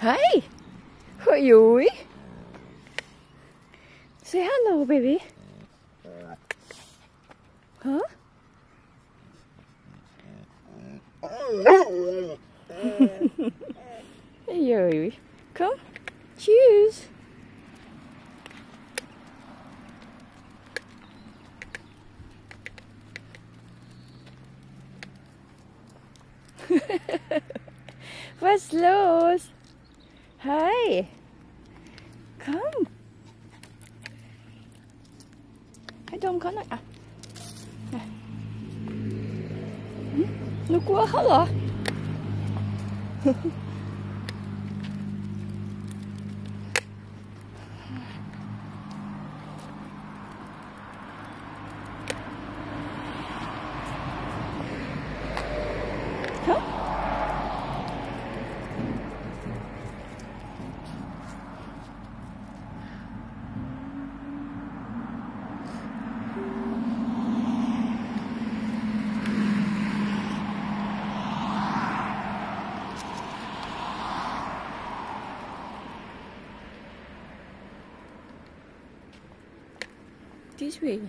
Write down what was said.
Hi. Who are you? Say hello, baby. Huh? you. Come. Choose. Was los? Hi. Komm. Hey Tom, komm noch. Ah. Hm? Nu går hallo. This way.